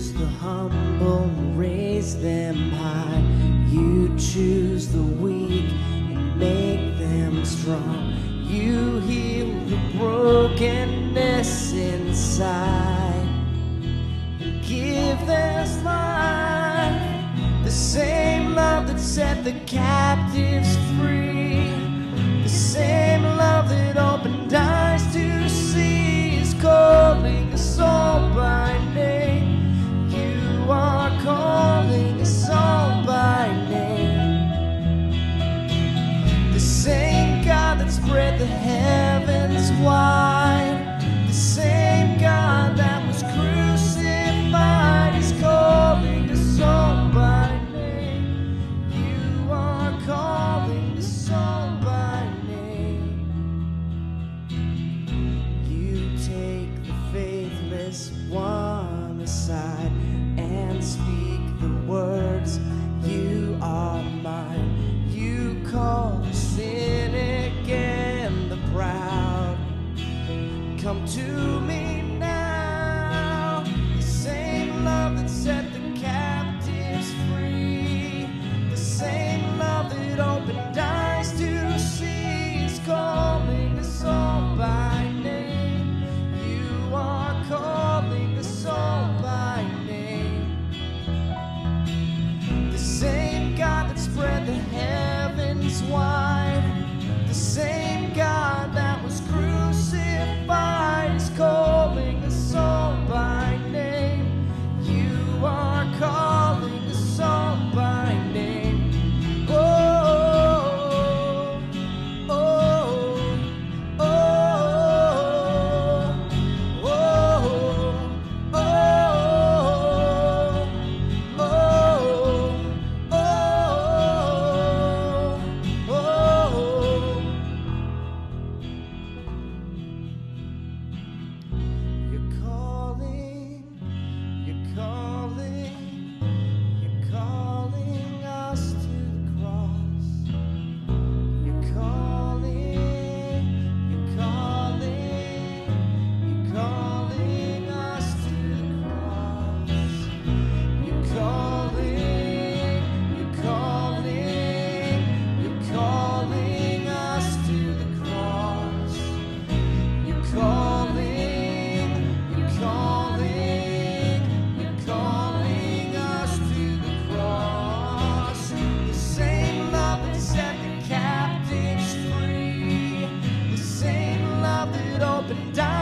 choose the humble and raise them high. You choose the weak and make them strong. You heal the brokenness inside. You give this life the same love that set the captives free. this one aside and speak the words, You are mine. You call the cynic and the proud. Come to me. and down.